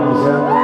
Please sing?